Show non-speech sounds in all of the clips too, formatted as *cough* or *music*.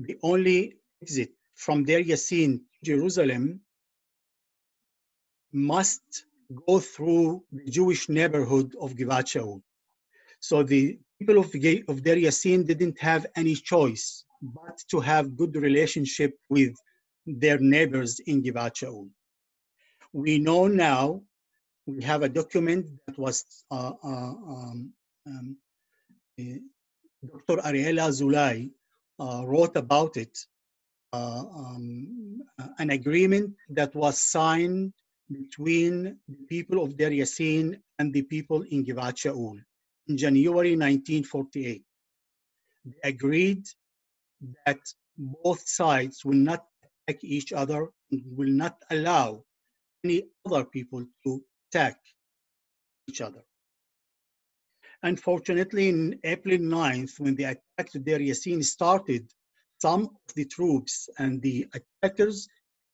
the only exit from Deir Yassin, Jerusalem, must go through the Jewish neighborhood of Givat Shaul. So the people of, of Deir Yassin didn't have any choice but to have good relationship with their neighbors in Givat Shaul. We know now, we have a document that was uh, uh, um, um, uh, Dr. Ariela Zulai wrote about it, uh, um, an agreement that was signed between the people of Deir Yassin and the people in Givat Shaul in January 1948. They agreed that both sides will not attack each other and will not allow any other people to attack each other. Unfortunately, in April 9th, when the attack to Deir Yassin started, some of the troops and the attackers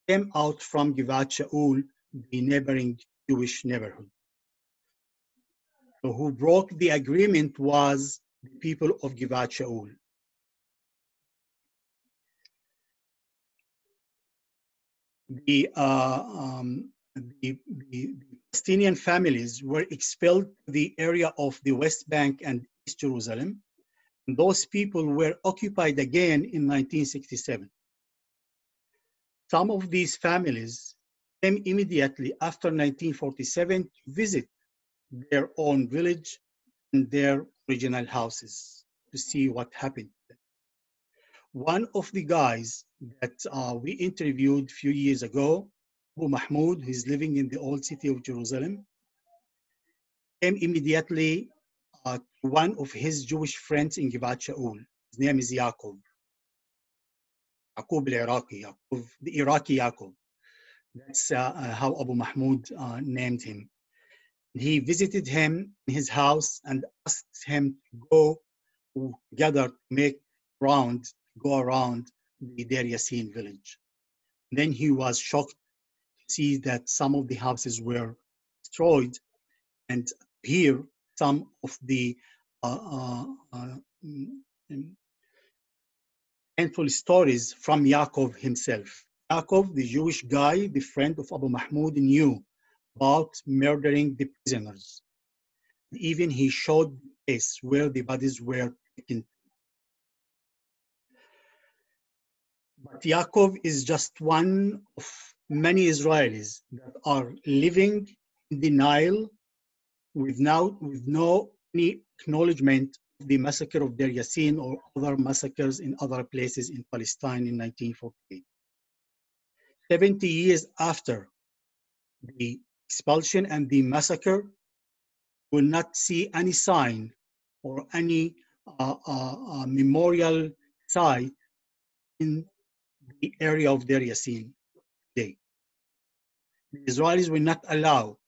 came out from Givat Shaul, the neighboring Jewish neighborhood. So who broke the agreement was the people of Givat Shaul. The, uh, um, the, the, Palestinian families were expelled to the area of the West Bank and East Jerusalem. And those people were occupied again in 1967. Some of these families came immediately after 1947 to visit their own village and their original houses to see what happened. One of the guys that uh, we interviewed a few years ago, Abu Mahmoud, who is living in the old city of Jerusalem, came immediately uh, to one of his Jewish friends in Givat Shaul. His name is Yaakov. Yaqub Yaqub, the Iraqi Yaakov. That's uh, uh how Abu Mahmoud uh, named him. He visited him in his house and asked him to go together, make round, go around the Deir Yassin village. Then he was shocked to see that some of the houses were destroyed and here some of the uh, uh, uh, mm, painful stories from Yaakov himself. Yaakov, the Jewish guy, the friend of Abu Mahmoud, knew about murdering the prisoners. Even he showed the place where the bodies were taken. But Yaakov is just one of many Israelis that are living in denial with, now, with no any acknowledgement of the massacre of Deir Yassin or other massacres in other places in Palestine in 1948. 70 years after the expulsion and the massacre will not see any sign or any uh, uh, uh, memorial site in the area of Deir Yassin. The Israelis will not allow,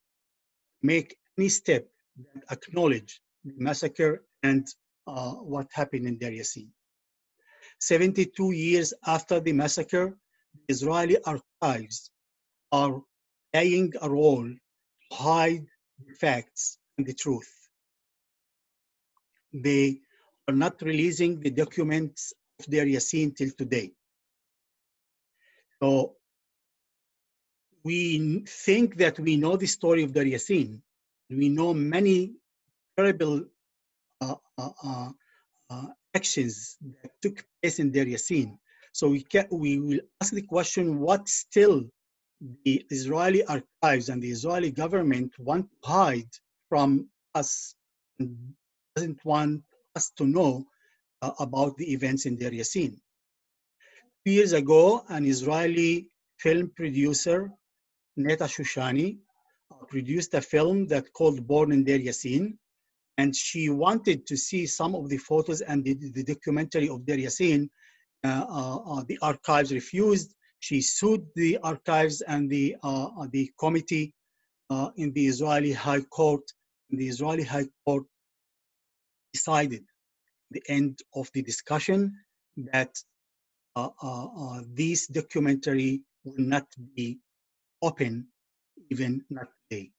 make any step that acknowledge the massacre and uh, what happened in Deir Yassin. 72 years after the massacre, the Israeli archives are playing a role to hide the facts and the truth. They are not releasing the documents of Deir Yassin till today. So we think that we know the story of Deir Yassin. We know many terrible uh, uh, uh, uh, actions that took place in Deir Yassin. So we, can, we will ask the question, what still the Israeli archives and the Israeli government want to hide from us doesn't want us to know uh, about the events in Deir Yassin. Two years ago, an Israeli film producer, Neta Shoshani, uh, produced a film that called Born in Deir Yassin, and she wanted to see some of the photos and the, the documentary of Deir Yassin. Uh, uh, uh the archives refused, she sued the archives and the, uh, uh, the committee uh, in the Israeli High Court. The Israeli High Court decided the end of the discussion that this documentary will not be open, even not today.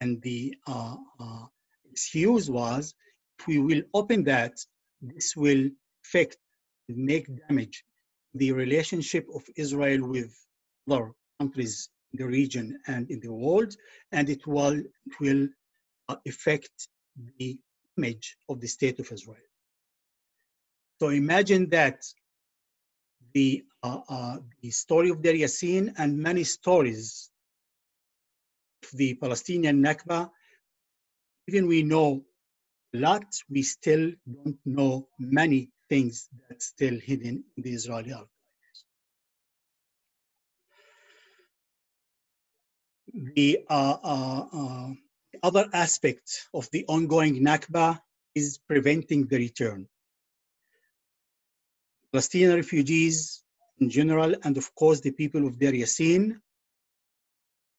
And the excuse was, if we will open that, this will affect, make damage the relationship of Israel with other countries in the region and in the world, and it will, it will uh, affect the image of the state of Israel. So imagine that the, uh, uh, the story of Deir Yassin and many stories of the Palestinian Nakba, even we know a lot, we still don't know many things that's still hidden in the Israeli archives. The uh, uh, uh, other aspect of the ongoing Nakba is preventing the return. Palestinian refugees in general, and of course the people of Deir Yassin,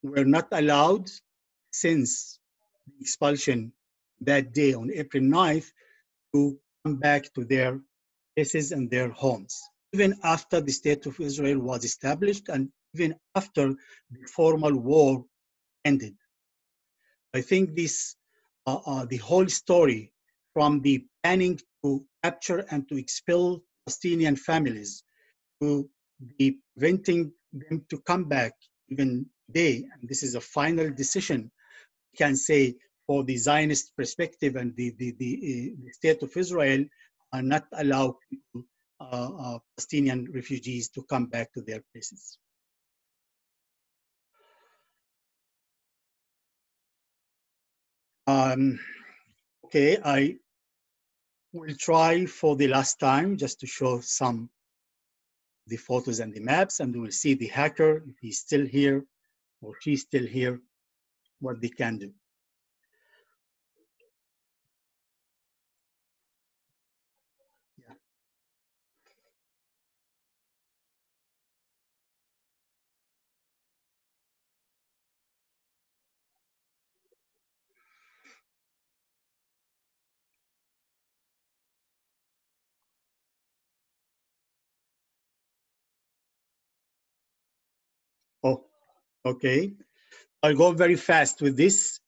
were not allowed since the expulsion that day on April 9th to come back to their places and their homes. Even after the state of Israel was established and even after the formal war ended. I think this, uh, uh, the whole story from the planning to capture and to expel Palestinian families to be preventing them to come back even today, and this is a final decision, can say for the Zionist perspective and the, the, the, uh, the state of Israel, are not allow uh, uh, Palestinian refugees to come back to their places. Um, okay, I will try for the last time just to show some the photos and the maps and we'll see the hacker, if he's still here or she's still here, what they can do. Yeah. Oh, okay. I'll go very fast with this.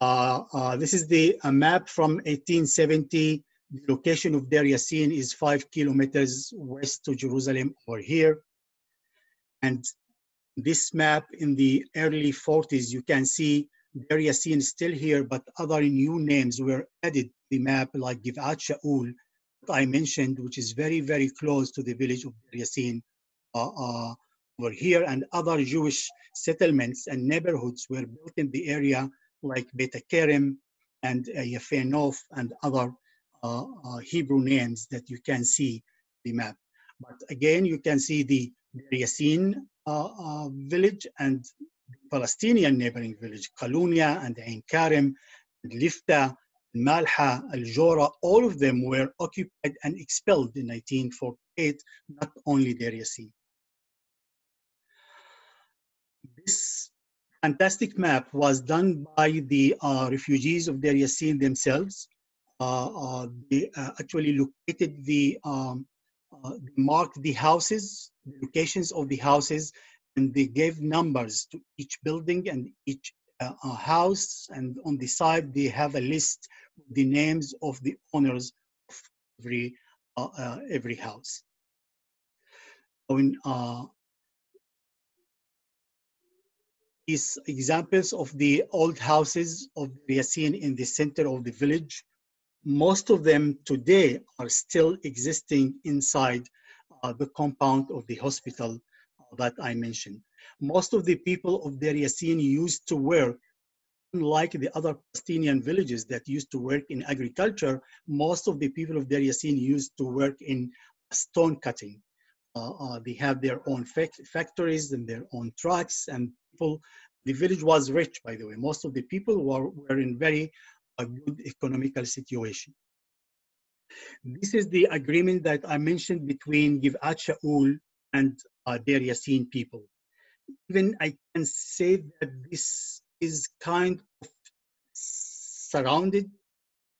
Uh, uh, this is the a map from 1870. The location of Deir Yassin is five kilometers west to Jerusalem over here. And this map in the early 40s, you can see Deir Yassin still here, but other new names were added to the map, like Givat Shaul, I mentioned, which is very, very close to the village of Deir Yassin uh, over here, and other Jewish settlements and neighborhoods were built in the area, like Beit Kerem and uh, Yafei Nof and other uh, uh, Hebrew names that you can see the map. But again, you can see the Yassin uh, uh, village and Palestinian neighboring village, Kalunia and Ain Karim, Lifta, Malha, Al Jora, all of them were occupied and expelled in 1948, not only Deir Yassin. This fantastic map was done by the uh, refugees of Deir Yassin themselves. Uh, uh, they actually located the, um, marked the houses, the locations of the houses, and they gave numbers to each building and each uh, uh, house. And on the side, they have a list with the names of the owners of every, uh, every house. In, these examples of the old houses of Yassin in the center of the village, most of them today are still existing inside uh, the compound of the hospital that I mentioned. Most of the people of Deir Yassin used to work, unlike the other Palestinian villages that used to work in agriculture, most of the people of Deir Yassin used to work in stone cutting. Uh, uh, they have their own factories and their own trucks and people. The village was rich, by the way. Most of the people were, were in very uh, good economical situation. This is the agreement that I mentioned between Givat Shaul and uh, Deir Yassin people. Even I can say that this is kind of surrounded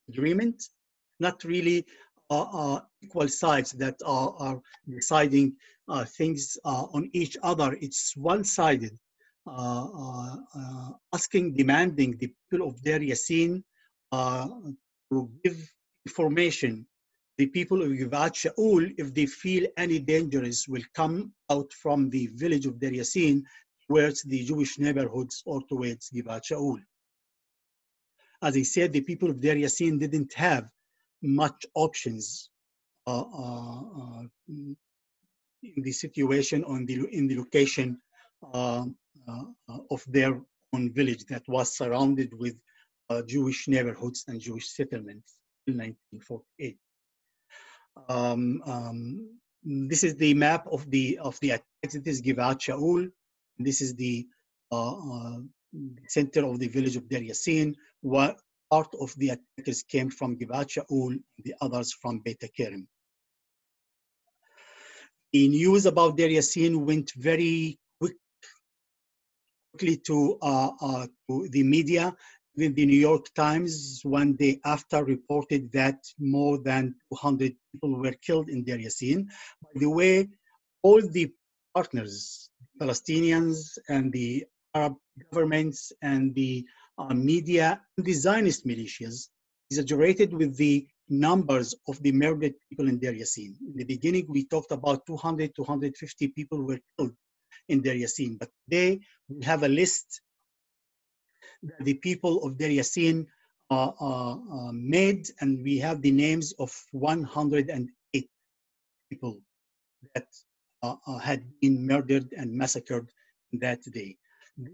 agreement, not really uh, equal sides that are, are deciding uh, things uh, on each other. It's one-sided, uh, asking, demanding the people of Deir Yassin to give information the people of Givat Shaul, if they feel any dangerous, will come out from the village of Deir Yassin towards the Jewish neighborhoods or towards Givat Shaul. As I said, the people of Deir Yassin didn't have much options uh, uh, uh, in the situation on the in the location uh, uh, of their own village that was surrounded with Jewish neighborhoods and Jewish settlements in 1948. Um, um, this is the map of the of the attacks. It is Givat Shaul. This is the center of the village of Deir Yassin. What part of the attackers came from Givat Shaul, the others from Beit Kerem the news about Deir Yassin went very quick, quickly to, uh, uh, to the media. Even the New York Times, one day after, reported that more than 200 people were killed in Deir Yassin. By the way, all the partners, Palestinians and the Arab governments and the media and the Zionist militias exaggerated with the numbers of the murdered people in Deir Yassin. In the beginning, we talked about 200, 250 people were killed in Deir Yassin, but today we have a list that the people of Deir Yassin uh, uh, uh, made, and we have the names of 108 people that had been murdered and massacred that day.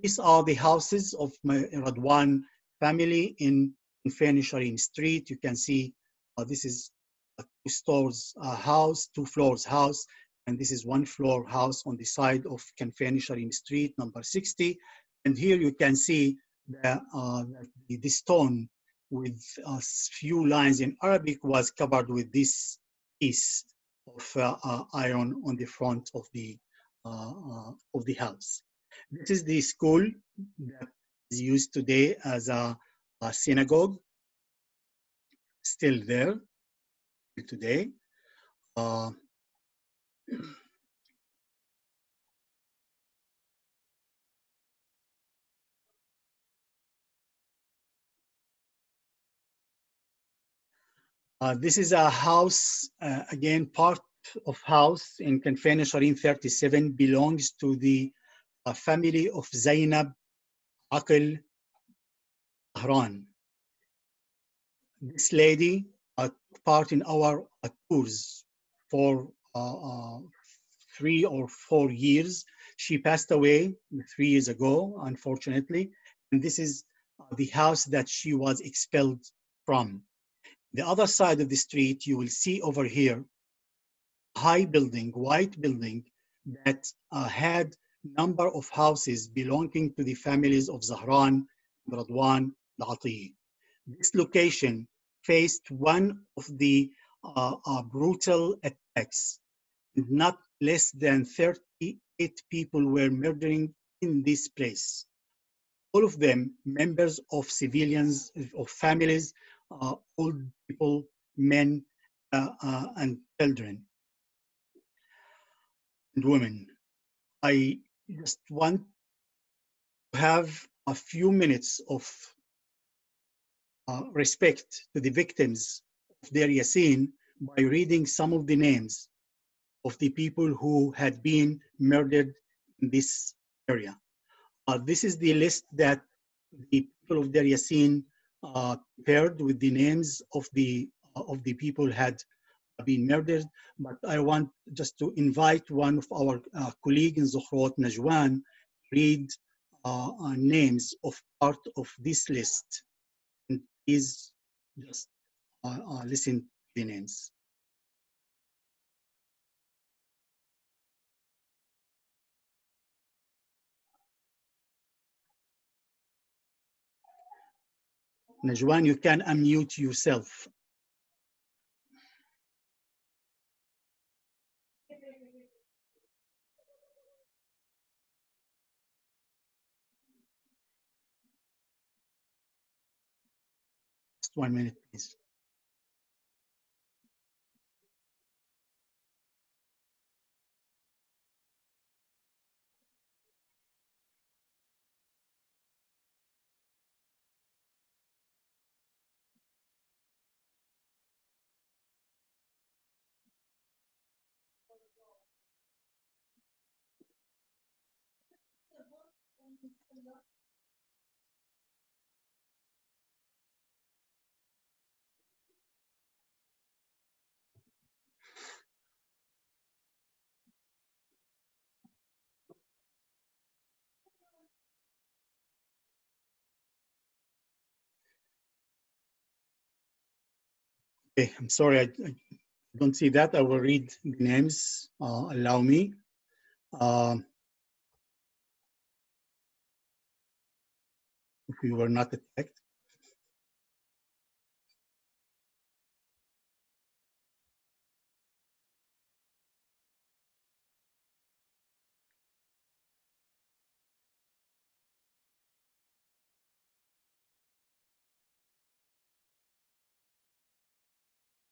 These are the houses of my Radwan family in, in Street. You can see uh, this is a two stores uh, house, two floors house, and this is one floor house on the side of Kanfei Nesharim Street, number 60. And here you can see the, uh, the stone with a few lines in Arabic was covered with this piece of uh, uh, iron on the front of the uh, uh, of the house. This is the school that is used today as a, a synagogue still there today. Uh, *clears throat* uh, this is a house, uh, again, part of house in Kanfei Nesharim 37 belongs to the family of Zainab Aqil Ahran this lady uh, took part in our uh, tours for uh, uh, three or four years. She passed away three years ago, unfortunately, and this is the house that she was expelled from. The other side of the street, you will see over here, high building, white building that uh, had number of houses belonging to the families of Zahran, Radwan, Ati. This location faced one of the uh, uh, brutal attacks. Not less than 38 people were murdering in this place. All of them members of civilians, of families, uh, old people, men, uh, uh, and children and women. I just want to have a few minutes of uh, respect to the victims of Deir Yassin by reading some of the names of the people who had been murdered in this area. Uh, this is the list that the people of Deir Yassin uh, prepared with the names of the uh, of the people had been murdered. But I want just to invite one of our uh, colleagues in Zochrot, Najwan, read uh, names of part of this list is just uh, uh, listen to the names. Najwan, you can unmute yourself. One minute, please. Okay, I'm sorry, I, I don't see that. I will read the names. Uh, allow me. Um, if we were not attacked.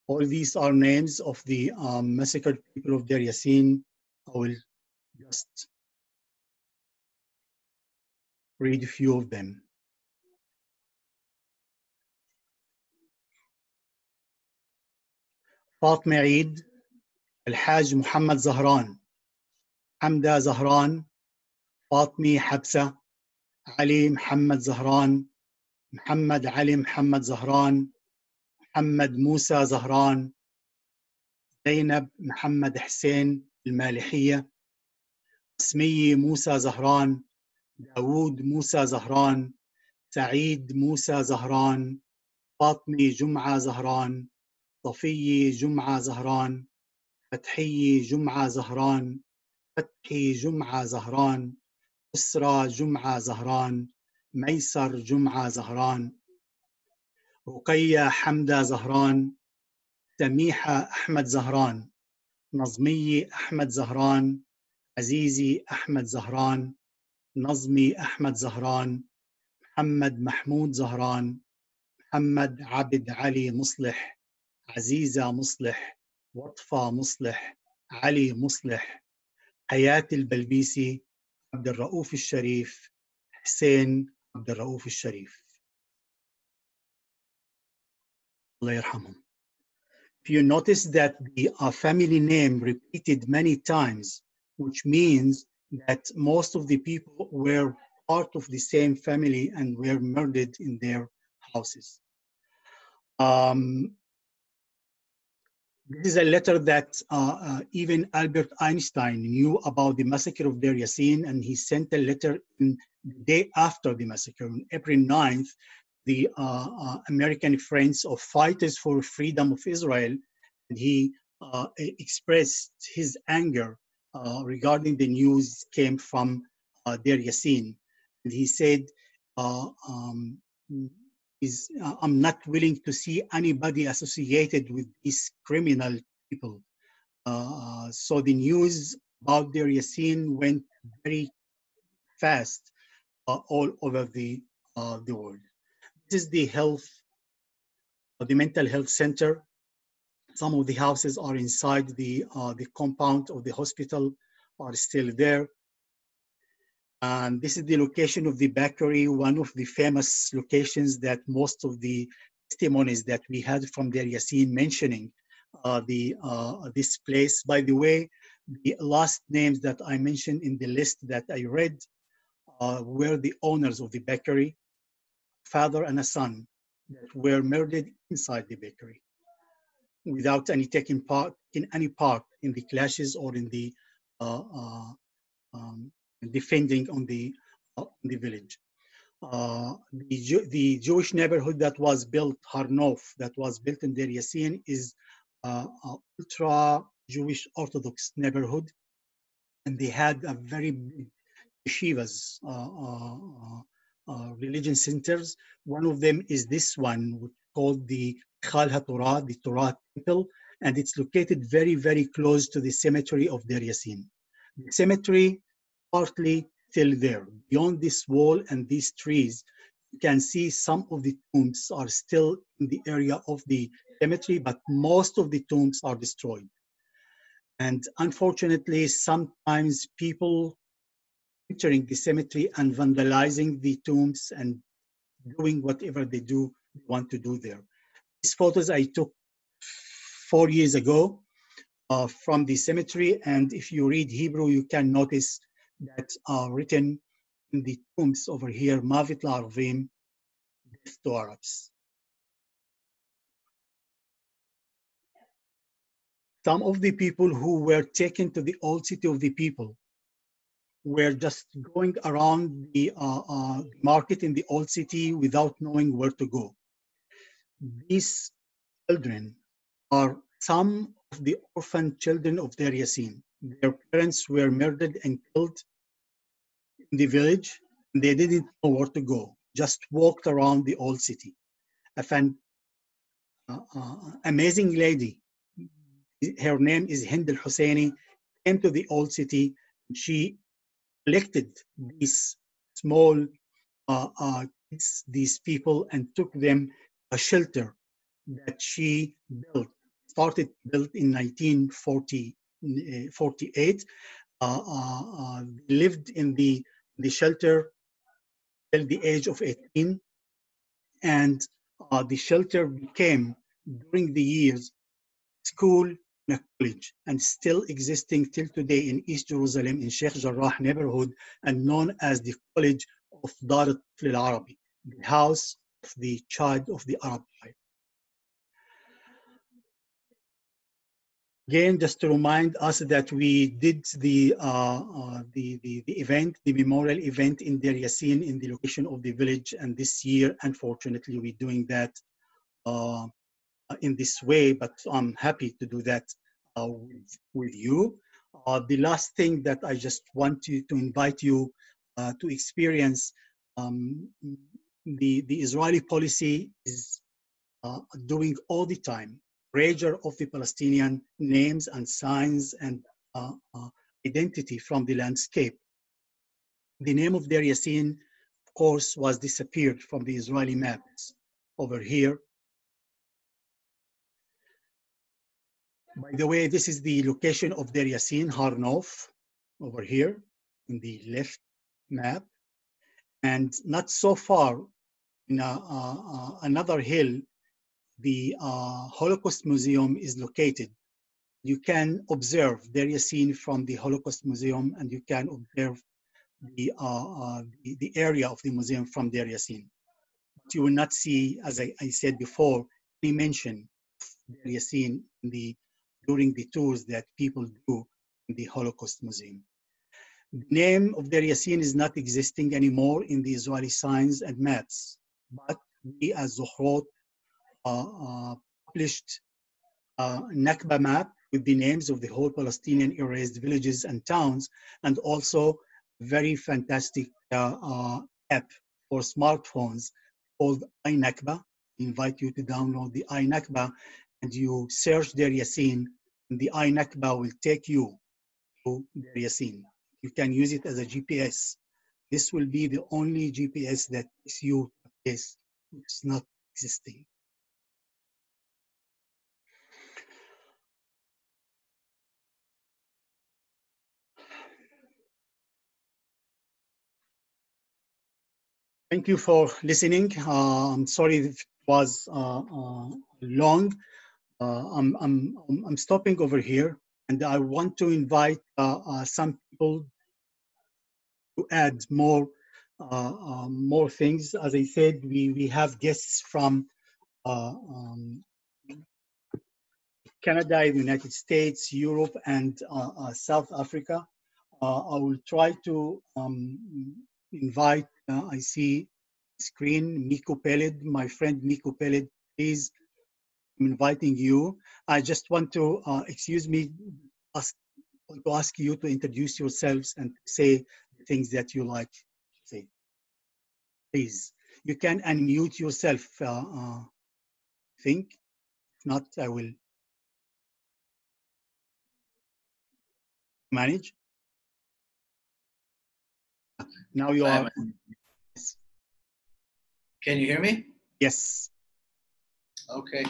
All these are names of the um, massacred people of Deir Yassin. I will just read a few of them. فاطمة عيد الحاج محمد زهران حمدة زهران فاطمي حبسة علي محمد زهران محمد علي محمد زهران محمد موسى زهران زينب محمد حسين المالحية اسمية موسى زهران داوود موسى زهران سعيد موسى زهران فاطمي جمعة زهران صفية جمعة زهران فتحية جمعة زهران فتحي جمعة زهران أسرة جمعة زهران ميسر جمعة زهران. رقية حمدة زهران سميحة أحمد زهران نظمية أحمد زهران عزيزي أحمد زهران نظمي أحمد زهران محمد محمود زهران محمد عبد علي مصلح عزيزة مصلح وطفة مصلح علي مصلح حياة البلبيسي عبد الرؤوف الشريف حسين عبد الرؤوف الشريف. If you notice that the uh, family name repeated many times, which means that most of the people were part of the same family and were murdered in their houses. Um, this is a letter that uh, uh, even Albert Einstein knew about the massacre of Deir and he sent a letter in the day after the massacre, on April 9th, the uh, uh, American Friends of Fighters for Freedom of Israel, and he uh, expressed his anger uh, regarding the news came from uh, Deir Yassin. And he said, uh, um, is, I'm not willing to see anybody associated with these criminal people. so the news about Deir Yassin went very fast all over the, the world. This is the health, the mental health center. Some of the houses are inside the, uh, the compound of the hospital are still there. And this is the location of the bakery, one of the famous locations that most of the testimonies that we had from Deir Yassin mentioning uh, the, uh, this place. By the way, the last names that I mentioned in the list that I read uh, were the owners of the bakery, father and a son that were murdered inside the bakery without any taking part in any part in the clashes or in the uh, uh, um, defending on the uh, the village. Uh, the, the Jewish neighborhood that was built, Har Nof, that was built in Deir Yassin, is uh, ultra Jewish Orthodox neighborhood, and they had a very big yeshivas, uh, Uh, religion centers. One of them is this one called the Khal HaTorah, the Torah Temple, and it's located very, very close to the cemetery of Deir Yassin. The cemetery partly still there. Beyond this wall and these trees, you can see some of the tombs are still in the area of the cemetery, but most of the tombs are destroyed. And unfortunately, sometimes people entering the cemetery and vandalizing the tombs and doing whatever they do want to do there. These photos I took four years ago uh, from the cemetery, and if you read Hebrew, you can notice that are written in the tombs over here, Mavit Larvim, death to Arabs. Some of the people who were taken to the old city of the people were just going around the uh, uh, market in the old city without knowing where to go. These children are some of the orphan children of Deir Yassin. Their parents were murdered and killed in the village. And they didn't know where to go, just walked around the old city. A fan, uh, uh, amazing lady, her name is Hind al Husseini, came to the old city. She collected these small uh, uh, kids, these people, and took them a shelter that she built, started built in 1948. Uh, uh, uh, lived in the, the shelter till the age of 18. And uh, the shelter became, during the years, school college, and still existing till today in East Jerusalem in Sheikh Jarrah neighborhood, and known as the College of Dar al Arabi, the house of the child of the Arab tribe. Again, just to remind us that we did the, uh, uh, the, the, the, event, the memorial event in Deir Yassin in the location of the village. And this year, unfortunately, we're doing that uh, in this way, but I'm happy to do that uh, with, with, you. Uh, the last thing that I just want to, to invite you uh, to experience, um, the, the Israeli policy is doing all the time erasure of the Palestinian names and signs and uh, uh, identity from the landscape. The name of Yassin, of course, was disappeared from the Israeli maps over here. By the way, this is the location of Deir Yassin, Har Nof, over here in the left map. And not so far in a, uh, another hill the uh, Holocaust Museum is located. You can observe Deir Yassin from the Holocaust Museum and you can observe the, uh, uh, the, the, area of the museum from Deir Yassin. But you will not see, as I, I said before, any mention of Deir Yassin in the, during the tours that people do in the Holocaust Museum. The name of Deir Yassin is not existing anymore in the Israeli signs and maps, but we as Zochrot uh, uh, published a Nakba map with the names of the whole Palestinian erased villages and towns, and also very fantastic uh, app for smartphones called iNakba. I invite you to download the iNakba and you search Deir Yassin, and the iNakba will take you to Deir Yassin. You can use it as a GPS. This will be the only GPS that is you is not existing. Thank you for listening. Uh, I'm sorry it was uh, uh, long. Uh, I'm, I'm, I'm stopping over here and I want to invite uh, uh, some people to add more more things. As I said, we, we have guests from um, Canada, United States, Europe, and South Africa. I will try to um, invite uh, I see screen, Miko Peled, my friend Miko Peled, please, I'm inviting you. I just want to, uh, excuse me, ask, to ask you to introduce yourselves and say things that you like to say. Please, you can unmute yourself, uh, uh, think. If not, I will manage. Now you are. Can you hear me? Yes. Okay.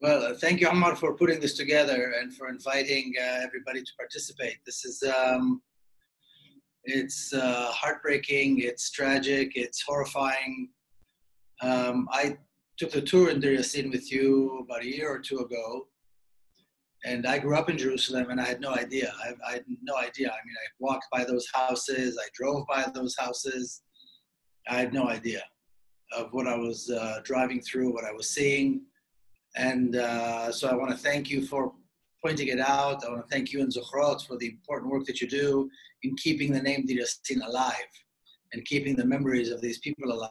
Well, uh, thank you, Omar, for putting this together and for inviting uh, everybody to participate. This is, um, it's uh, heartbreaking, it's tragic, it's horrifying. Um, I took the tour in Deir Yassin with you about a year or two ago, and I grew up in Jerusalem, and I had no idea. I, I had no idea. I mean, I walked by those houses, I drove by those houses, I had no idea of what I was uh, driving through, what I was seeing. And uh, so I want to thank you for pointing it out. I want to thank you and Zochrot for the important work that you do in keeping the name Deir Yassin alive and keeping the memories of these people alive.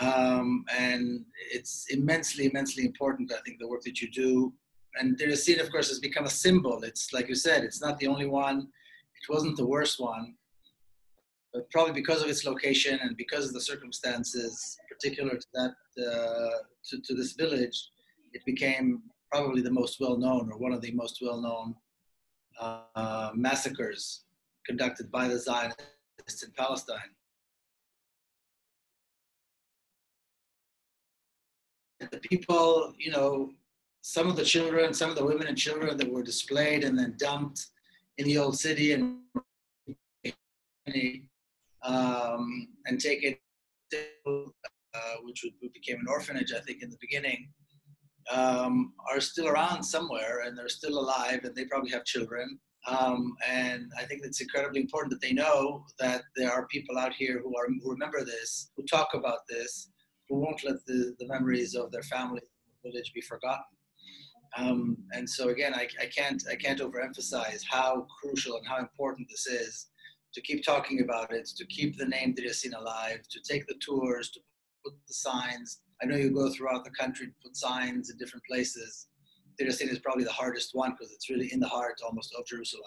Um, and it's immensely, immensely important, I think, the work that you do. And Deir Yassin, of course, has become a symbol. It's like you said, it's not the only one. It wasn't the worst one. But probably because of its location and because of the circumstances particular to that, uh, to, to this village, it became probably the most well-known or one of the most well-known uh, massacres conducted by the Zionists in Palestine. The people, you know, some of the children, some of the women and children that were displayed and then dumped in the old city and um, and taken, uh, which became an orphanage, I think, in the beginning, um, are still around somewhere and they're still alive and they probably have children. Um, and I think it's incredibly important that they know that there are people out here who are who remember this, who talk about this, who won't let the, the memories of their family village be forgotten. Um, and so again, I, I can't I can't overemphasize how crucial and how important this is to keep talking about it, to keep the name Yassin alive, to take the tours, to put the signs. I know you go throughout the country put signs in different places. Yassin is probably the hardest one because it's really in the heart almost of Jerusalem.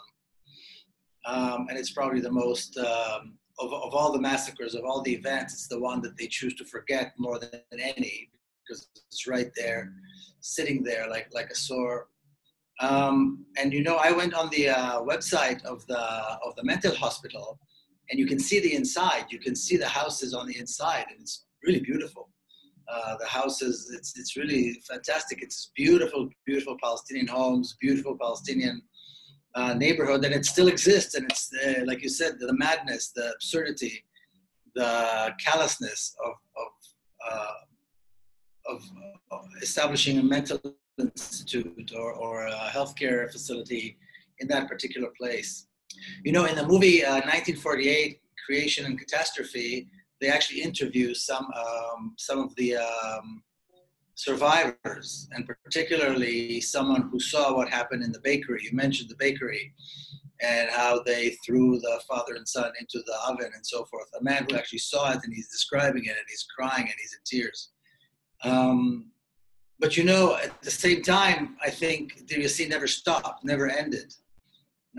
Um, and it's probably the most, um, of, of all the massacres, of all the events, it's the one that they choose to forget more than any because it's right there, sitting there like, like a sore um, and you know, I went on the uh, website of the of the mental hospital, and you can see the inside. You can see the houses on the inside, and it's really beautiful. Uh, the houses, it's it's really fantastic. It's beautiful, beautiful Palestinian homes, beautiful Palestinian uh, neighborhood, and it still exists. And it's uh, like you said, the, madness, the absurdity, the callousness of of, uh, of establishing a mental institute or, or a healthcare facility in that particular place. You know, in the movie uh, 1948, Creation and Catastrophe, they actually interview some um, some of the um, survivors, and particularly someone who saw what happened in the bakery. You mentioned the bakery and how they threw the father and son into the oven and so forth. A man who actually saw it and he's describing it and he's crying and he's in tears. Um, but you know, at the same time, I think Deir Yassin never stopped, never ended.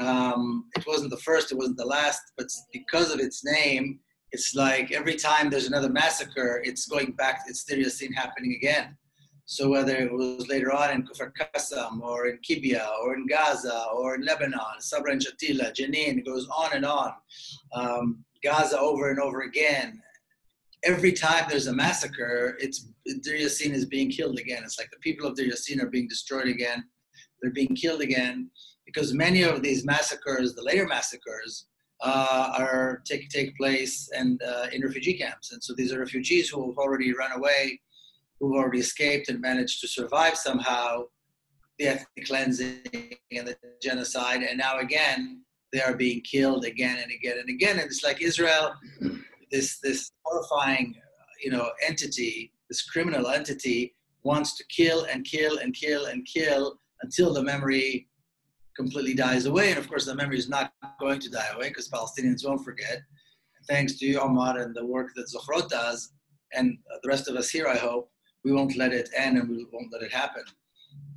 Um, it wasn't the first, it wasn't the last, but because of its name, it's like every time there's another massacre, it's going back, it's Deir Yassin happening again. So whether it was later on in Kufr Qassam or in Kibia or in Gaza or in Lebanon, Sabra and Shatila, Jenin, it goes on and on. Um, Gaza over and over again, every time there's a massacre, it's Deir Yassin is being killed again. It's like the people of Deir Yassin are being destroyed again. They're being killed again because many of these massacres, the later massacres, uh, are take take place and uh, in refugee camps. And so these are refugees who have already run away, who've already escaped and managed to survive somehow the ethnic cleansing and the genocide. And now again, they are being killed again and again and again. And it's like Israel this this horrifying you know entity this criminal entity wants to kill and kill and kill and kill until the memory completely dies away. And of course the memory is not going to die away because palestinians won't forget. Thanks to you omar and the work that zochrot does and the rest of us here i hope we won't let it end and we won't let it happen.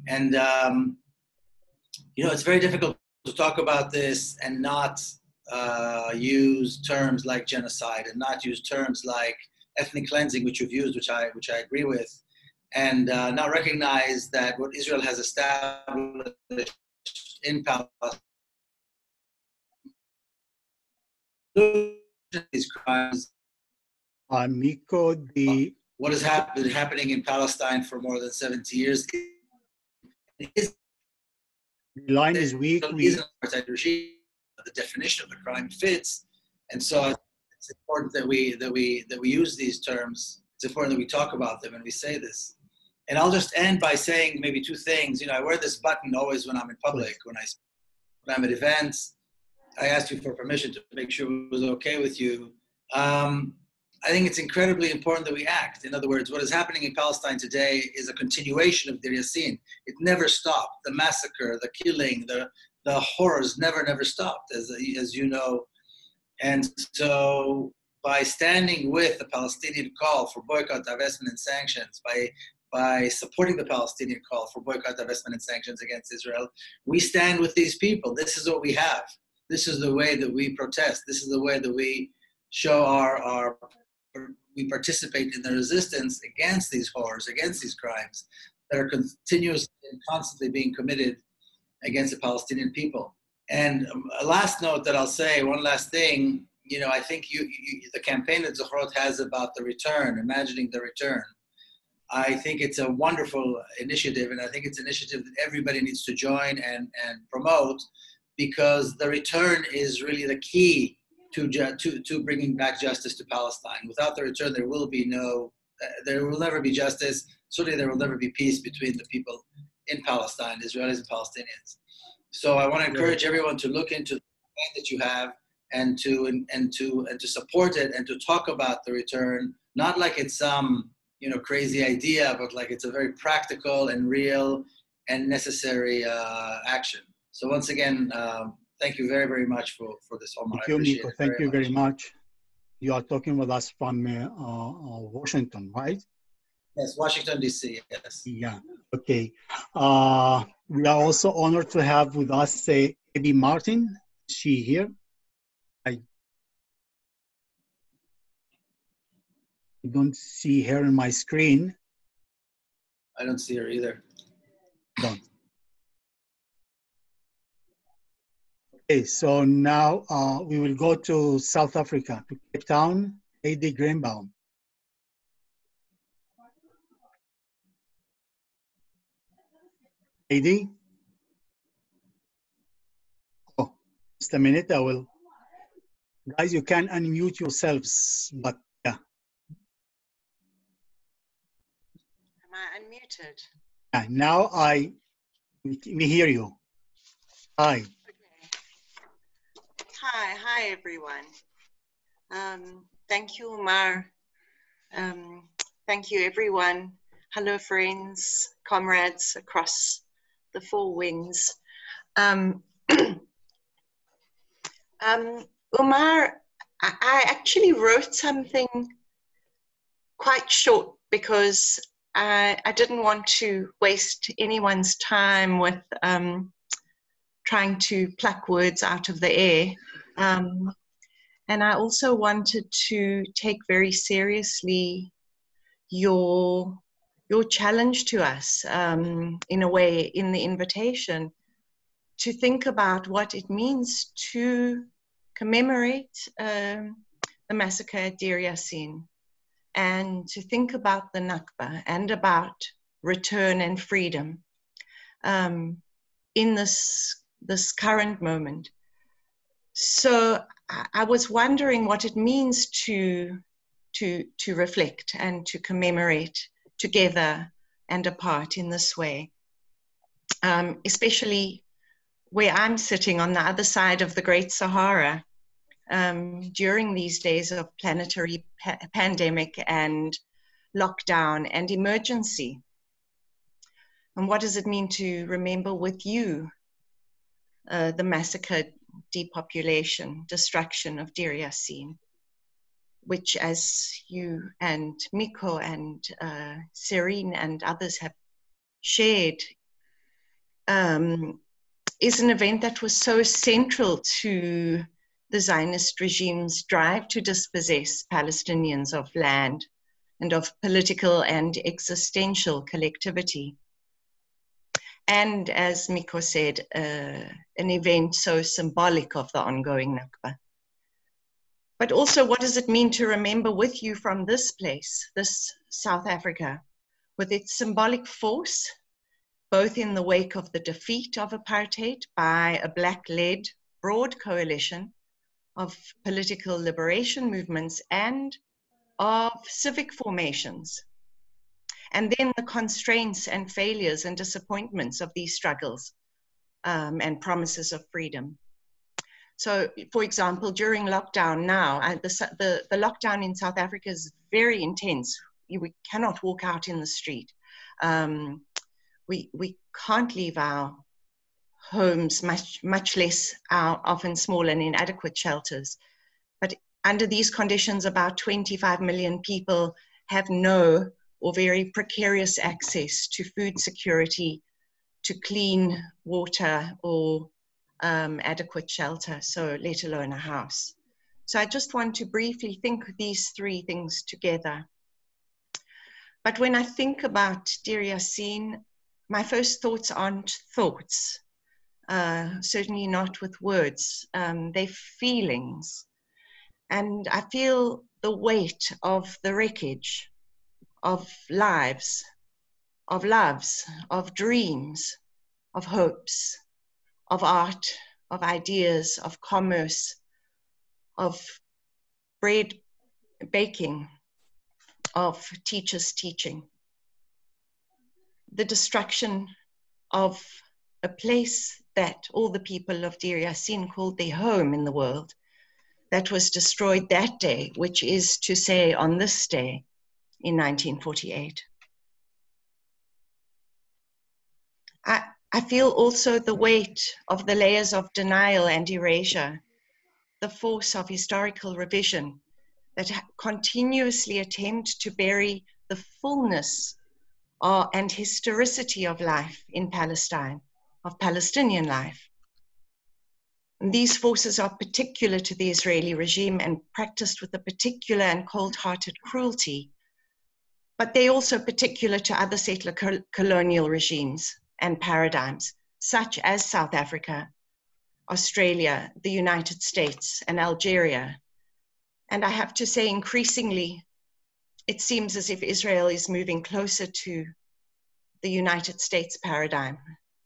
And um, you know it's very difficult to talk about this and not uh, use terms like genocide and not use terms like ethnic cleansing, which you've used, which I which I agree with, and uh, not recognize that what Israel has established in Palestine these crimes. Miko, the what has happened happening in Palestine for more than 70 years. The line is weak. The definition of the crime fits. And so it's important that we that we that we use these terms. It's important that we talk about them and we say this. And I'll just end by saying maybe two things. You know, I wear this button always when I'm in public, when I when I'm at events. I asked you for permission to make sure it was okay with you. Um, I think it's incredibly important that we act. In other words, what is happening in Palestine today is a continuation of Deir Yassin. It never stopped. The massacre, the killing, the the horrors never, never stopped, as, as you know. And so by standing with the Palestinian call for boycott, divestment, and sanctions, by by supporting the Palestinian call for boycott, divestment, and sanctions against Israel, we stand with these people. This is what we have. This is the way that we protest. This is the way that we show our, our we participate in the resistance against these horrors, against these crimes that are continuously and constantly being committed against the Palestinian people. And um, a last note that I'll say, one last thing, you know, I think you, you the campaign that Zochrot has about the return, imagining the return, I think it's a wonderful initiative, and I think it's an initiative that everybody needs to join and, and promote because the return is really the key to, to, to bringing back justice to Palestine. Without the return, there will be no, uh, there will never be justice. Certainly, there will never be peace between the people in Palestine, Israelis and Palestinians. So I want to encourage everyone to look into the plan that you have and to and, and to and to support it and to talk about the return, not like it's some you know crazy idea, but like it's a very practical and real and necessary uh, action. So once again, um, thank you very very much for for this. Omar. Thank you, Nico. Thank very you very much. much. You are talking with us from uh, uh, Washington, right? Yes, Washington D.C. Yes. Yeah. Okay. Uh, we are also honored to have with us, say, Abby Martin. Is she here? I don't see her on my screen. I don't see her either. Don't. Okay, so now uh, we will go to South Africa, to Cape Town, Heidi Grunebaum. Heidi? Oh, just a minute, I will. Guys, you can unmute yourselves, but yeah. Am I unmuted? Yeah, now I, we hear you. Hi. Okay. Hi, hi everyone. Um, thank you, Omar. Um, thank you everyone. Hello friends, comrades across the four winds. Um, *clears throat* um, Omar, I, I actually wrote something quite short because I, I didn't want to waste anyone's time with um, trying to pluck words out of the air. Um, and I also wanted to take very seriously your your challenge to us um, in a way in the invitation to think about what it means to commemorate um, the massacre at Deir Yassin and to think about the Nakba and about return and freedom um, in this this current moment. So I was wondering what it means to to to reflect and to commemorate together and apart in this way, um, especially where I'm sitting on the other side of the Great Sahara um, during these days of planetary pa- pandemic and lockdown and emergency. And what does it mean to remember with you uh, the massacre, depopulation, destruction of Deir Yassin, which, as you and Miko and uh, Serene and others have shared, um, is an event that was so central to the Zionist regime's drive to dispossess Palestinians of land and of political and existential collectivity. And as Miko said, uh, an event so symbolic of the ongoing Nakba. But also, what does it mean to remember with you from this place, this South Africa, with its symbolic force, both in the wake of the defeat of apartheid by a black led broad coalition of political liberation movements and of civic formations. And then the constraints and failures and disappointments of these struggles um, and promises of freedom. So, for example, during lockdown now, uh, the, the, the, lockdown in South Africa is very intense. We cannot walk out in the street. Um, we, we can't leave our homes, much, much less our often small and inadequate shelters. But under these conditions, about 25 million people have no or very precarious access to food security, to clean water or um, adequate shelter, so let alone a house. So I just want to briefly think these three things together. But when I think about Deir Yassin, my first thoughts aren't thoughts, uh, certainly not with words. Um, they're feelings. And I feel the weight of the wreckage of lives, of loves, of dreams, of hopes, of art, of ideas, of commerce, of bread baking, of teachers teaching. The destruction of a place that all the people of Deir Yassin called their home in the world that was destroyed that day, which is to say, on this day in 1948. I, feel also the weight of the layers of denial and erasure, the force of historical revision that continuously attempt to bury the fullness uh, and historicity of life in Palestine, of Palestinian life. These forces are particular to the Israeli regime and practiced with a particular and cold hearted cruelty, but they're also particular to other settler colonial regimes and paradigms, such as South Africa, Australia, the United States, and Algeria. And I have to say, increasingly, it seems as if Israel is moving closer to the United States paradigm,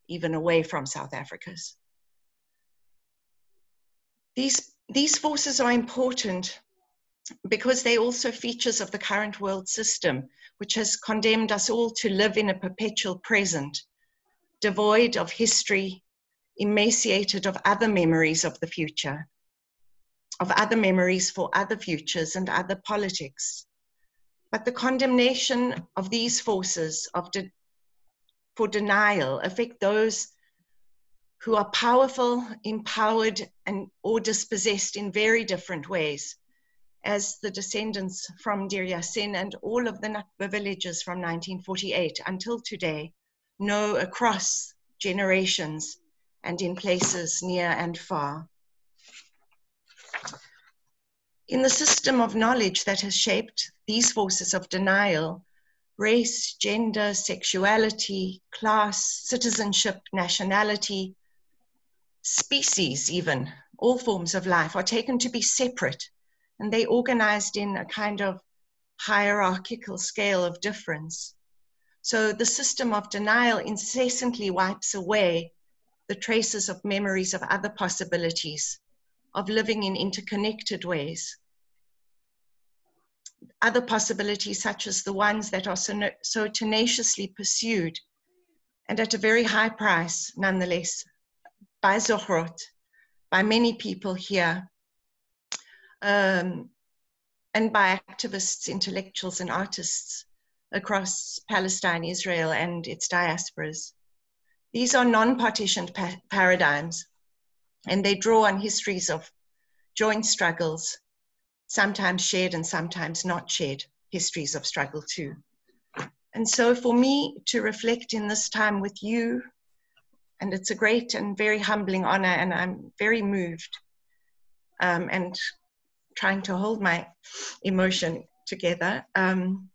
even away from South Africa's. These, these forces are important because they're also features of the current world system, which has condemned us all to live in a perpetual present, devoid of history, emaciated of other memories of the future, of other memories for other futures and other politics. But the condemnation of these forces of de- for denial affect those who are powerful, empowered, and or dispossessed in very different ways, as the descendants from Deir Yassin and all of the Nakba villages from 1948 until today know across generations and in places near and far. In the system of knowledge that has shaped these forces of denial, race, gender, sexuality, class, citizenship, nationality, species, even, all forms of life, are taken to be separate and they organized in a kind of hierarchical scale of difference. So the system of denial incessantly wipes away the traces of memories of other possibilities, of living in interconnected ways. Other possibilities, such as the ones that are so, so tenaciously pursued and at a very high price, nonetheless, by Zochrot, by many people here, um, and by activists, intellectuals, and artists across Palestine, Israel, and its diasporas. These are non partitioned pa- paradigms, and they draw on histories of joint struggles, sometimes shared and sometimes not shared histories of struggle, too. And so, for me to reflect in this time with you and it's a great and very humbling honor, and I'm very moved um, and trying to hold my emotion together. Um,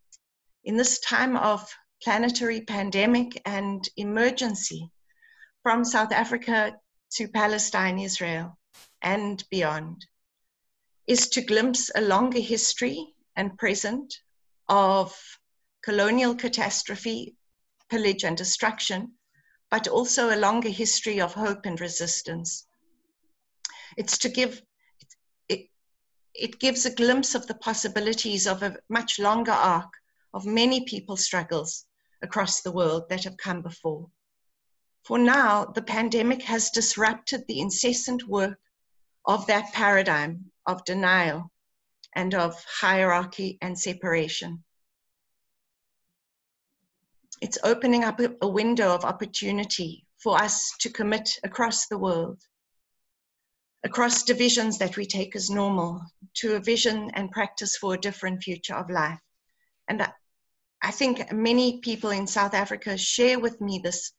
in this time of planetary pandemic and emergency from South Africa to Palestine, Israel, and beyond, is to glimpse a longer history and present of colonial catastrophe, pillage, and destruction but also a longer history of hope and resistance. It's to give, it, it gives a glimpse of the possibilities of a much longer arc of many people's struggles across the world that have come before. For now, the pandemic has disrupted the incessant work of that paradigm of denial and of hierarchy and separation it's opening up a, window of opportunity for us to commit across the world. across divisions that we take as normal to a vision and practice for a different future of life. And I, think many people in South Africa share with me this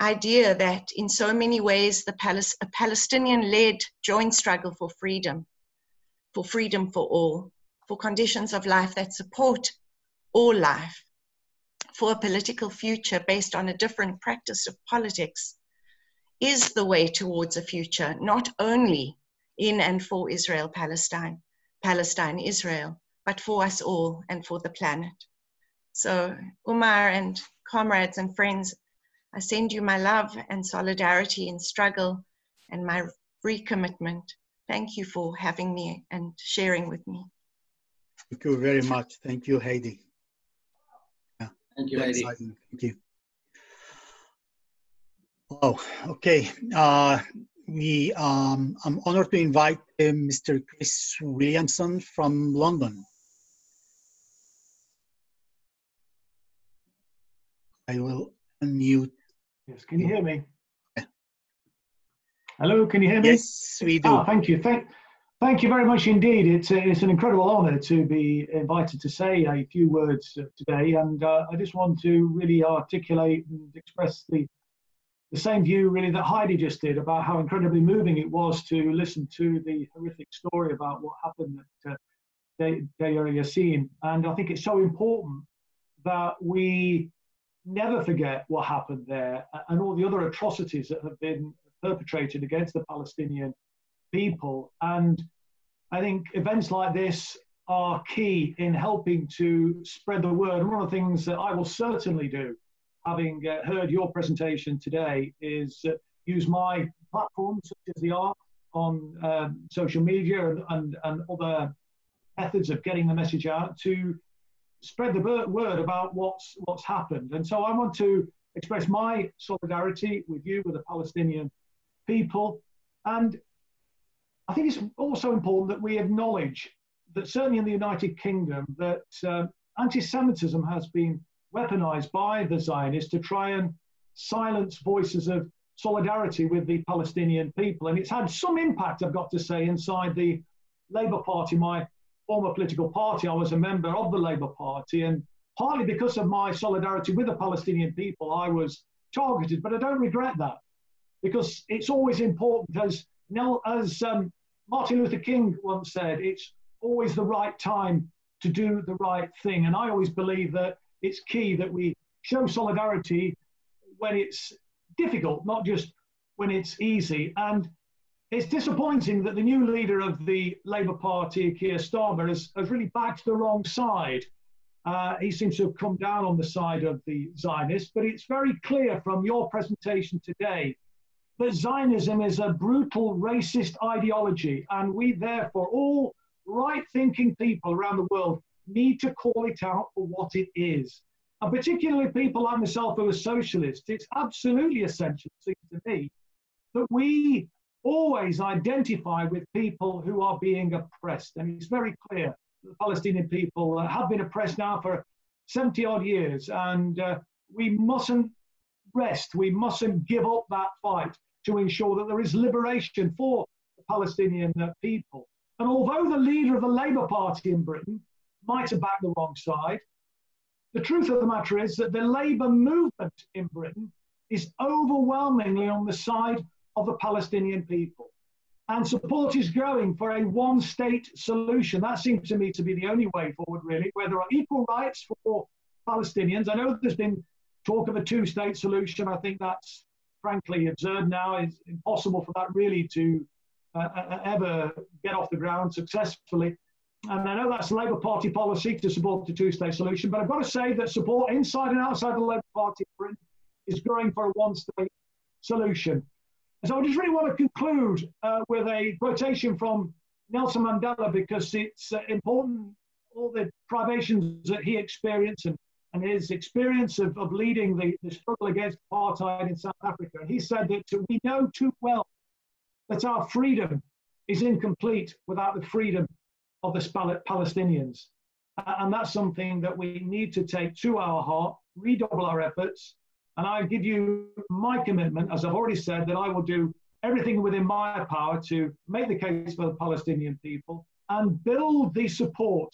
idea that in so many ways the Palis- a Palestinian-led joint struggle for freedom, for freedom for all, for conditions of life that support all life, for a political future based on a different practice of politics is the way towards a future, not only in and for Israel, Palestine, Palestine, Israel, but for us all and for the planet. So, Umar and comrades and friends, I send you my love and solidarity in struggle and my recommitment. Thank you for having me and sharing with me. Thank you very much. Thank you, Heidi. Yeah. Thank you, Heidi. Thank you. Oh, okay. Uh, we, um, I'm honored to invite uh, Mr. Chris Williamson from London. I will unmute. Yes, can you hear me? Hello, can you hear me? Yes, we do. Ah, thank you. Thank, thank you very much indeed. It's, a, it's an incredible honour to be invited to say a few words today, and uh, I just want to really articulate and express the the same view really that Heidi just did about how incredibly moving it was to listen to the horrific story about what happened at uh, Deir Yassin. And I think it's so important that we never forget what happened there and all the other atrocities that have been perpetrated against the Palestinian people. And I think events like this are key in helping to spread the word. And one of the things that I will certainly do having uh, heard your presentation today, is uh, use my platform, such as the art, on um, social media and, and, and other methods of getting the message out to spread the word about what's what's happened. And so I want to express my solidarity with you, with the Palestinian people. And I think it's also important that we acknowledge that certainly in the United Kingdom that uh, anti-Semitism has been weaponized by the Zionists to try and silence voices of solidarity with the Palestinian people. And it's had some impact, I've got to say, inside the Labour Party, my former political party. I was a member of the Labour Party, and partly because of my solidarity with the Palestinian people, I was targeted. But I don't regret that because it's always important, as, as um, Martin Luther King once said, it's always the right time to do the right thing. And I always believe that it's key that we show solidarity when it's difficult, not just when it's easy. And it's disappointing that the new leader of the Labour Party, Keir Starmer, has, has really backed the wrong side. Uh, he seems to have come down on the side of the Zionists, but it's very clear from your presentation today that Zionism is a brutal racist ideology, and we therefore, all right thinking people around the world, need to call it out for what it is. And particularly people like myself who are socialists, it's absolutely essential, it seems to me, that we always identify with people who are being oppressed. And it's very clear the Palestinian people have been oppressed now for 70 odd years. And uh, we mustn't rest, we mustn't give up that fight to ensure that there is liberation for the Palestinian uh, people. And although the leader of the Labour Party in Britain might have backed the wrong side. The truth of the matter is that the Labour movement in Britain is overwhelmingly on the side of the Palestinian people. And support is growing for a one state solution. That seems to me to be the only way forward, really, where there are equal rights for Palestinians. I know there's been talk of a two state solution. I think that's frankly absurd now. It's impossible for that really to uh, uh ever get off the ground successfully. And I know that's Labour Party policy to support the two-state solution, but I've got to say that support inside and outside the Labour Party is growing for a one-state solution. And so I just really want to conclude uh, with a quotation from Nelson Mandela because it's uh, important, all the privations that he experienced and, and his experience of, of leading the, the struggle against apartheid in South Africa. And he said that we know too well that our freedom is incomplete without the freedom of the Palestinians. And that's something that we need to take to our heart, redouble our efforts. And I give you my commitment, as I've already said, that I will do everything within my power to make the case for the Palestinian people and build the support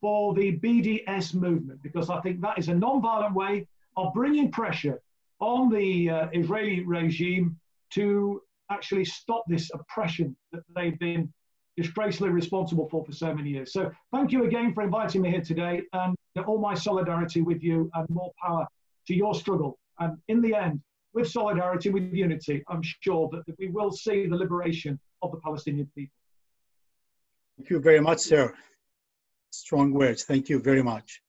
for the BDS movement because I think that is a non-violent way of bringing pressure on the uh, Israeli regime to actually stop this oppression that they've been disgracefully responsible for for so many years. So thank you again for inviting me here today and all my solidarity with you and more power to your struggle. And in the end, with solidarity, with unity, I'm sure that, that we will see the liberation of the Palestinian people. Thank you very much, sir. Strong words. Thank you very much.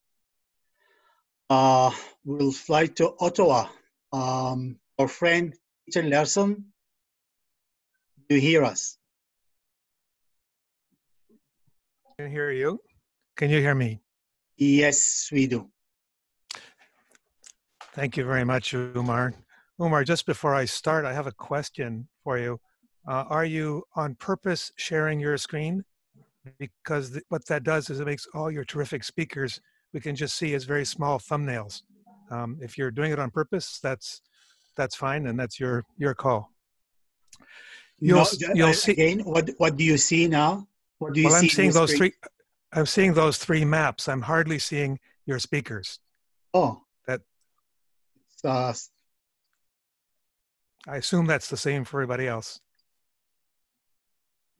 Uh, we'll fly to Ottawa. Um, our friend Peter Larson, do you hear us? can hear you. Can you hear me? Yes, we do. Thank you very much, Umar. Umar, just before I start, I have a question for you. Uh, are you on purpose sharing your screen? Because th- what that does is it makes all your terrific speakers we can just see as very small thumbnails. Um, if you're doing it on purpose, that's that's fine, and that's your your call. You'll, no, you'll see again. What what do you see now? What do you well, see? I'm seeing those screen? three. I'm seeing those three maps. I'm hardly seeing your speakers. Oh. Uh, I assume that's the same for everybody else.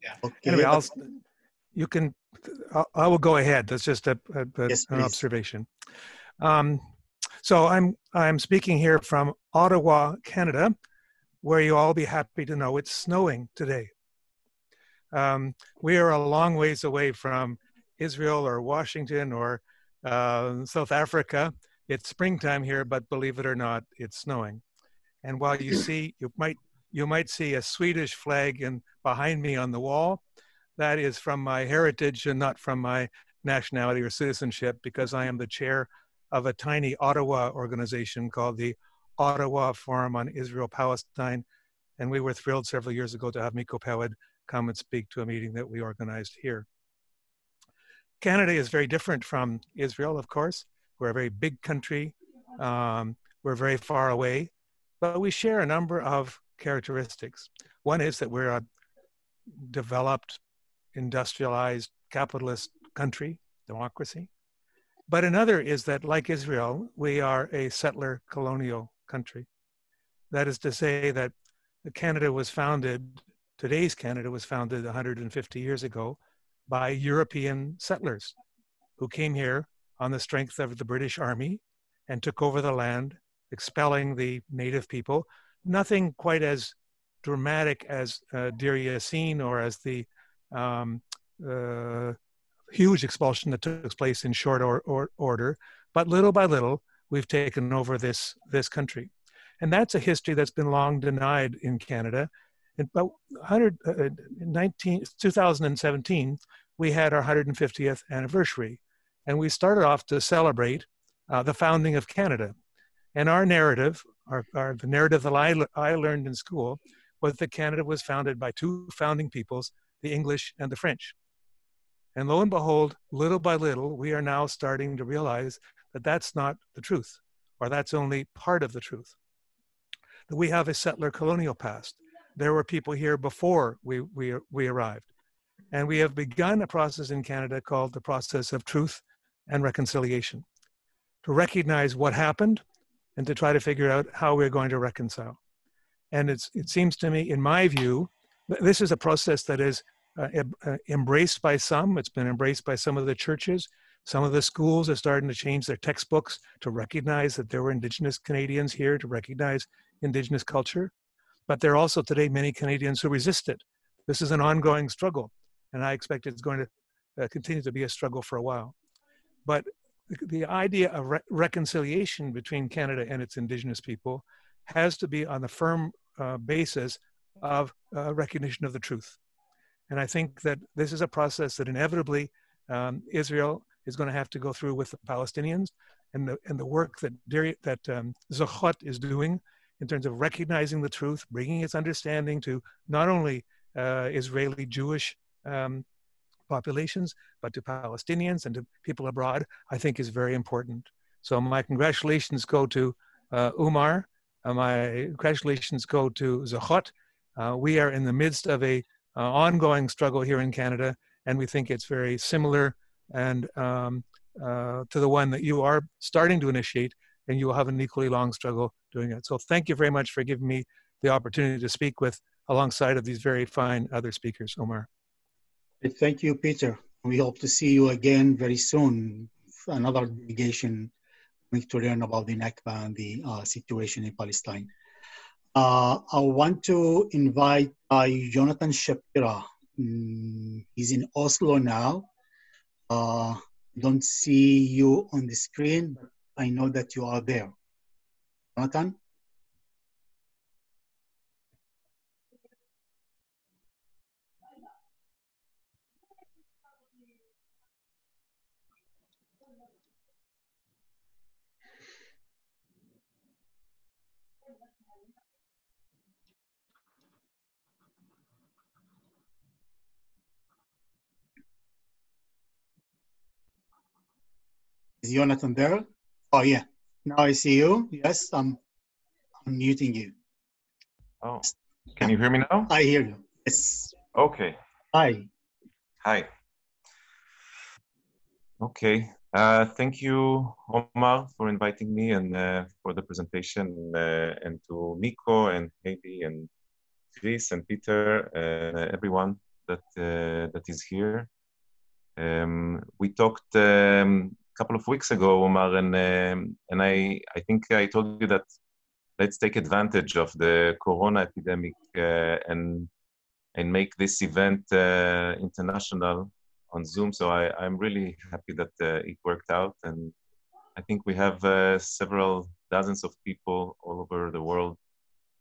Yeah. Okay. Anyway, I'll, you can, I'll, I will go ahead. That's just a, a, a yes, an observation. Um, so I'm, I'm speaking here from Ottawa, Canada, where you all be happy to know it's snowing today. Um, we are a long ways away from Israel or Washington or uh, South Africa. It's springtime here, but believe it or not, it's snowing. And while you *clears throat* see, you might you might see a Swedish flag in behind me on the wall. That is from my heritage and not from my nationality or citizenship, because I am the chair of a tiny Ottawa organization called the Ottawa Forum on Israel Palestine. And we were thrilled several years ago to have Miko Peled come and speak to a meeting that we organized here. Canada is very different from Israel, of course. We're a very big country. Um, we're very far away but we share a number of characteristics. One is that we're a developed, industrialized, capitalist country, democracy. But another is that, like Israel, we are a settler colonial country. That is to say, that Canada was founded, today's Canada was founded 150 years ago by European settlers who came here on the strength of the British Army and took over the land expelling the native people. Nothing quite as dramatic as uh, Deir Yassin or as the um, uh, huge expulsion that took place in short or, or, order. But little by little, we've taken over this, this country. And that's a history that's been long denied in Canada. In about 100, uh, 19, 2017, we had our 150th anniversary. And we started off to celebrate uh, the founding of Canada. And our narrative, our, our, the narrative that I, I learned in school, was that Canada was founded by two founding peoples, the English and the French. And lo and behold, little by little, we are now starting to realize that that's not the truth, or that's only part of the truth. That we have a settler colonial past. There were people here before we, we, we arrived. And we have begun a process in Canada called the process of truth and reconciliation to recognize what happened and to try to figure out how we're going to reconcile. And it's, it seems to me, in my view, this is a process that is uh, uh, embraced by some. It's been embraced by some of the churches. Some of the schools are starting to change their textbooks to recognize that there were Indigenous Canadians here, to recognize Indigenous culture. But there are also today many Canadians who resist it. This is an ongoing struggle, and I expect it's going to uh, continue to be a struggle for a while. But the idea of re- reconciliation between Canada and its Indigenous people has to be on the firm uh, basis of uh, recognition of the truth. And I think that this is a process that inevitably um, Israel is going to have to go through with the Palestinians and the, and the work that, that um, Zochrot is doing in terms of recognizing the truth, bringing its understanding to not only uh, Israeli Jewish um, populations, but to Palestinians and to people abroad, I think is very important. So my congratulations go to uh, Umar. Uh, my congratulations go to Zochrot. Uh, we are in the midst of a uh, ongoing struggle here in Canada, and we think it's very similar and um, uh, to the one that you are starting to initiate, and you will have an equally long struggle doing it. So thank you very much for giving me the opportunity to speak with alongside of these very fine other speakers, Omar. Thank you, Peter. We hope to see you again very soon. Another delegation to learn about the Nakba and the uh, situation in Palestine. Uh, I want to invite uh, Jonathan Shapira. Mm, he's in Oslo now. Uh, don't see you on the screen, but I know that you are there. Jonathan? Is Jonathan there? Oh yeah. Now I see you. Yes, I'm I'm muting you. Oh, can you hear me now? I hear you. Yes. Okay. Hi. Hi. Okay. Uh, thank you, Omar, for inviting me and uh, for the presentation, uh, and to Nico and Heidi and Chris and Peter, uh, everyone that uh, that is here. Um, we talked um, couple of weeks ago, Omar, and um, and I I think I told you that let's take advantage of the Corona epidemic uh, and and make this event uh, international on Zoom. So I I'm really happy that uh, it worked out, and I think we have uh, several dozens of people all over the world,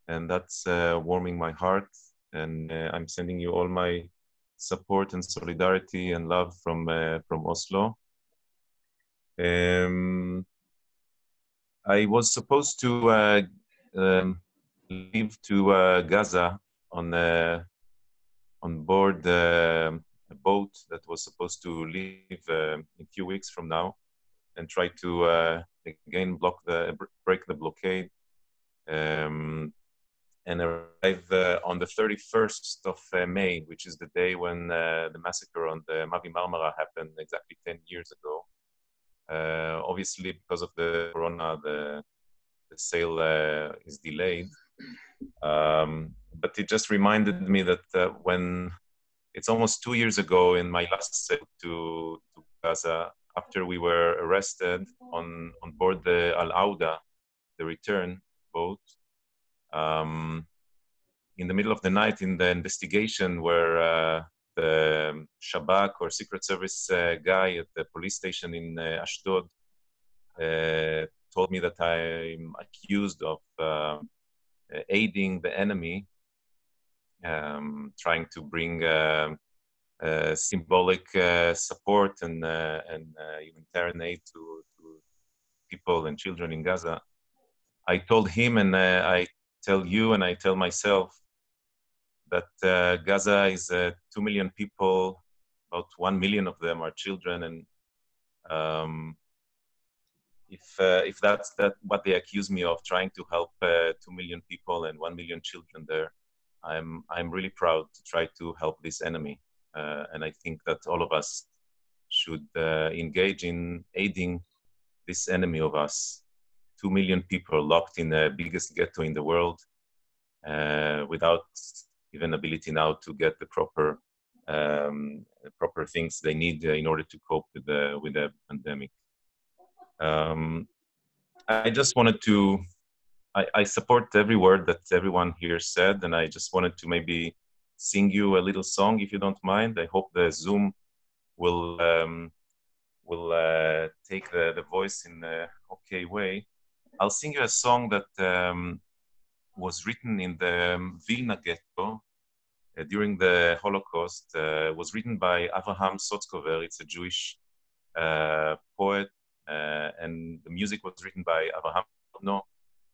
and that's uh, warming my heart. And uh, I'm sending you all my support and solidarity and love from from Oslo. Um, I was supposed to uh, um, leave to uh, Gaza on uh, on board uh, a boat that was supposed to leave uh, in a few weeks from now, and try to uh, again block the break the blockade, um, and arrive on the 31st of May, which is the day when the massacre on the Mavi Marmara happened exactly 10 years ago. Uh, obviously, because of the corona, the, the sail uh, is delayed. Um, but it just reminded me that uh, when it's almost two years ago in my last sail to, to Gaza, after we were arrested on, on board the Al Auda, the return boat, um, in the middle of the night in the investigation where uh, the Shabak or Secret Service uh, guy at the police station in uh, Ashdod uh, told me that I'm accused of aiding the enemy, um, trying to bring uh, symbolic uh, support and, uh, and humanitarian aid to, to, people and children in Gaza. I told him, and I tell you, and I tell myself that uh, Gaza is uh, 2 million people, about 1 million of them are children. And um, if, uh, if that's that what they accuse me of, trying to help uh, 2 million people and 1 million children there, I'm, I'm really proud to try to help this enemy. Uh, and I think that all of us should uh, engage in aiding this enemy of us. 2 million people locked in the biggest ghetto in the world without even ability now to get the proper um, proper things they need uh, in order to cope with the with the pandemic. Um, I just wanted to. I, I, support every word that everyone here said, and I just wanted to maybe sing you a little song, if you don't mind. I hope the Zoom will um, will uh, take the, the voice in a okay way. I'll sing you a song that um, was written in the um, Vilna ghetto uh, during the Holocaust. Uh, was written by Avraham Sutzkever. It's a Jewish uh, poet, uh, and the music was written by Avraham No,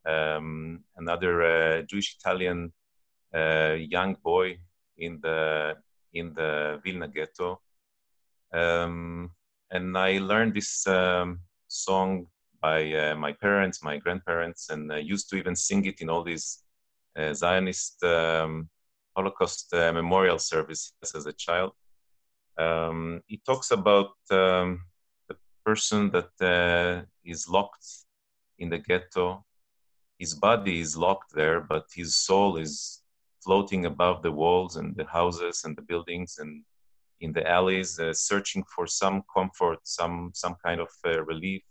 um, another uh, Jewish Italian uh, young boy in the in the Vilna ghetto. Um, and I learned this um, song by uh, my parents, my grandparents, and uh, used to even sing it in all these uh, Zionist um, Holocaust uh, memorial services as a child. Um, he talks about um, the person that uh, is locked in the ghetto. His body is locked there, but his soul is floating above the walls and the houses and the buildings and in the alleys, uh, searching for some comfort, some some kind of relief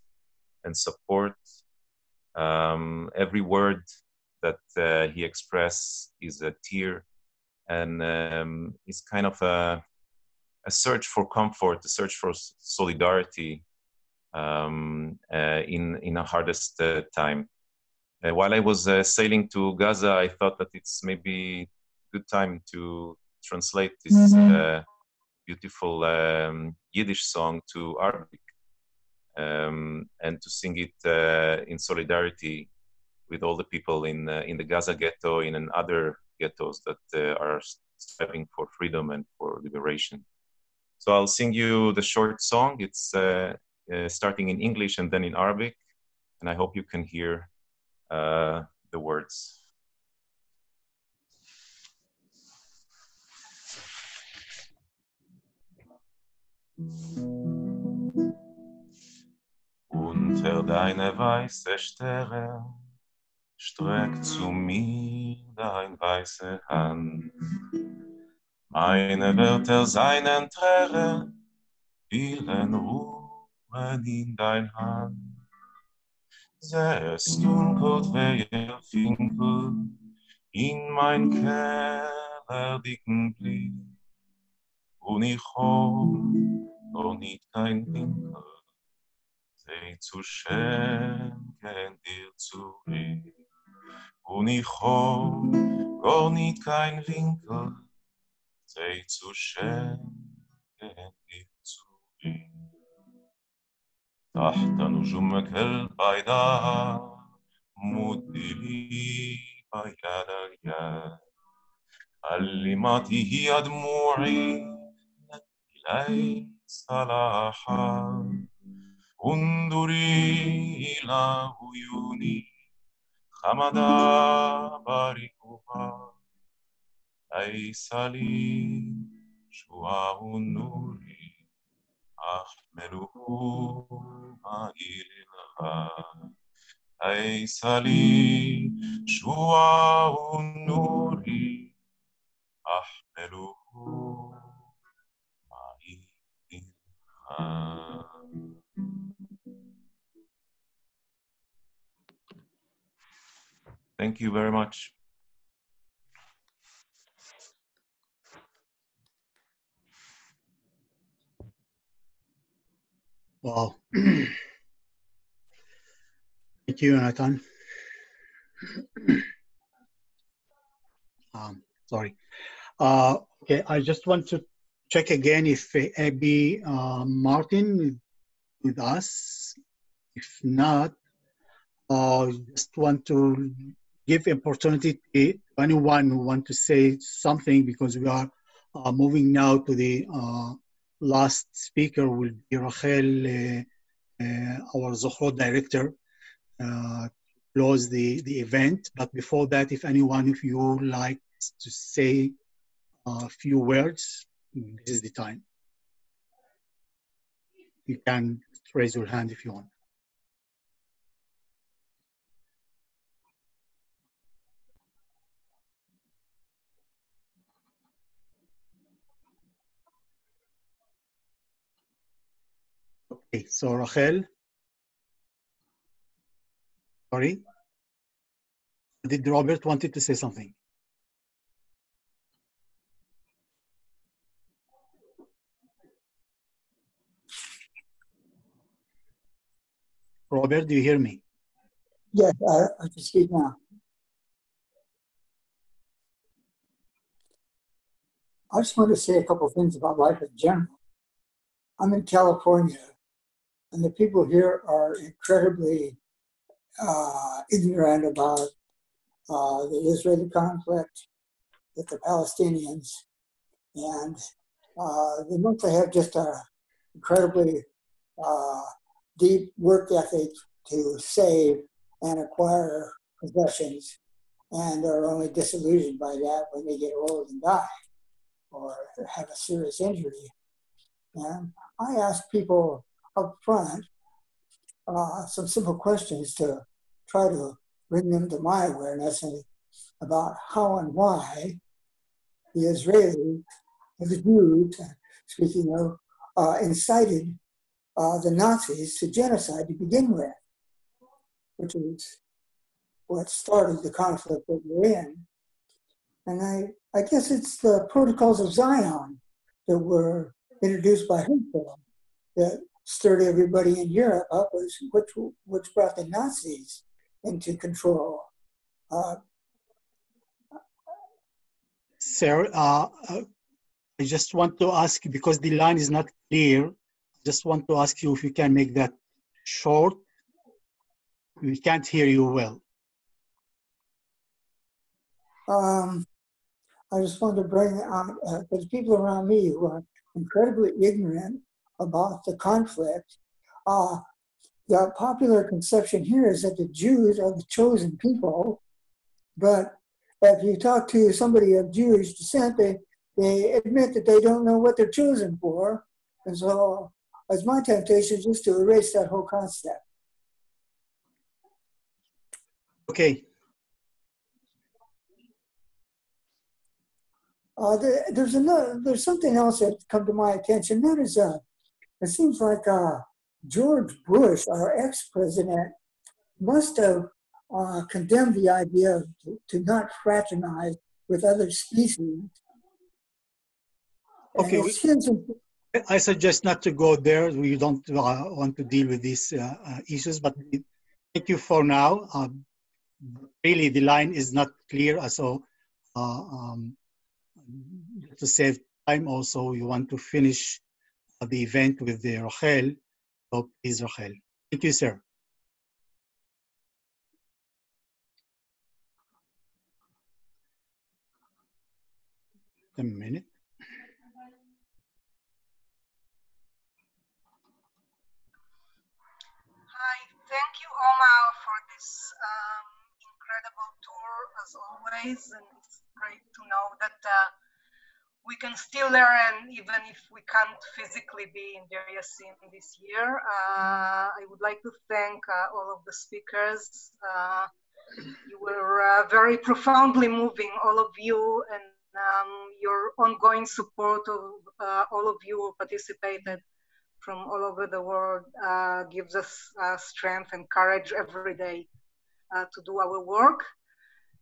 and support. Um, every word that uh, he expresses is a tear, and um, it's kind of a, a search for comfort, a search for solidarity um, uh, in in a hardest uh, time. Uh, while I was sailing to Gaza, I thought that it's maybe good time to translate this. Mm-hmm beautiful um, Yiddish song to Arabic um, and to sing it uh, in solidarity with all the people in uh, in the Gaza ghetto in and other ghettos that uh, are striving for freedom and for liberation. So I'll sing you the short song. It's uh, uh, starting in English and then in Arabic, and I hope you can hear uh, the words. Unter deine weiße Sterne streckt zu mir dein weiße Hand. Meine Wörter seinen Tränen vielen ruhen in dein Hand. Sähst dunkelt welcher Finkel in mein Keller dicken Blick und ich hoff, noch nicht kein Winkel, sie zu schenken dir zurück. Und ich hab gar nicht kein Winkel, sie zu schenken dir zurück. تحت نجومك البيضاء مد لي يدك كلماتي هي دموعي إليك صلاحا 온돌이 라우유니 가마다 바리고바 나이살리 주아운누리 아흐메루후 마이르하 나이살리 주아운누리 아흐메루후 마이르하 Thank you very much. Wow. *clears throat* Thank you, Nathan. um, sorry. Uh, okay, I just want to check again if Abby uh, Martin with us. If not, uh, just want to give opportunity to anyone who want to say something because we are uh, moving now to the uh, last speaker will be Rachel, uh, uh our Zochrot director, uh, close the, the event. But before that, if anyone of you like to say a few words, this is the time. You can raise your hand if you want. Okay, so Rachel. Sorry. Did Robert wanted to say something? Robert, do you hear me? Yes, I, I can speak now. I just want to say a couple of things about life in general. I'm in California, and the people here are incredibly uh, ignorant about uh, the Israeli conflict with the Palestinians, and uh, they mostly have just a incredibly uh, deep work ethic to save and acquire possessions and are only disillusioned by that when they get old and die or have a serious injury. And I ask people up front uh, some simple questions to try to bring them to my awareness and about how and why the Israeli the Jews, speaking of, uh, incited uh, the Nazis to genocide to begin with, which is what started the conflict that we're in. And I, I guess it's the protocols of Zion that were introduced by Herzl that stirred everybody in Europe up, which, which brought the Nazis into control. Uh, Sir, uh, uh, I just want to ask because the line is not clear. Just want to ask you if you can make that short. We can't hear you well. Um, I just wanted to bring out, uh, there's people around me who are incredibly ignorant about the conflict. Uh, the popular conception here is that the Jews are the chosen people, but if you talk to somebody of Jewish descent, they, they admit that they don't know what they're chosen for. And so it's my temptation just to erase that whole concept. Okay. Uh, there, there's another. There's something else that come to my attention. That is, uh, it seems like uh, George Bush, our ex-president, must have uh, condemned the idea to, to, not fraternize with other species. Okay, we, I suggest not to go there. We don't uh, want to deal with these uh, uh, issues, but thank you for now. Um, really, the line is not clear, so uh, um, to save time also, you want to finish the event with the Rachel. So please, Rachel. Thank you, sir. A minute. Hi, thank you, Omar, for this um, incredible tour as always. And it's great to know that uh, we can still learn even if we can't physically be in Deir Yassin this year. Uh, I would like to thank uh, all of the speakers. Uh, you were uh, very profoundly moving, all of you, and um, your ongoing support of uh, all of you who participated from all over the world uh, gives us strength and courage every day to do our work.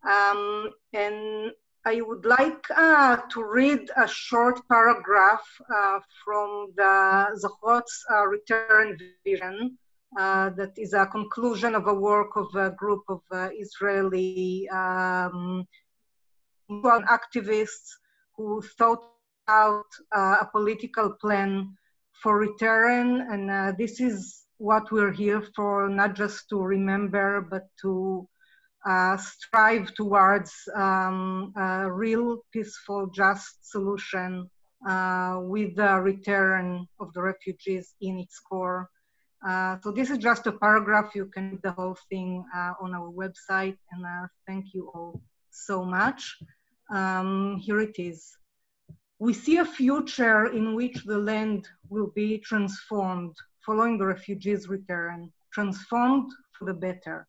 Um, and I would like uh, to read a short paragraph uh, from the Zochrot's uh, return vision uh, that is a conclusion of a work of a group of uh, Israeli um, activists who thought out uh, a political plan for return. And this is what we're here for, not just to remember, but to uh, strive towards um, a real peaceful, just solution uh, with the return of the refugees in its core. Uh, so this is just a paragraph. You can read the whole thing uh, on our website. And uh, thank you all so much. Um, here it is. We see a future in which the land will be transformed following the refugees' return, transformed for the better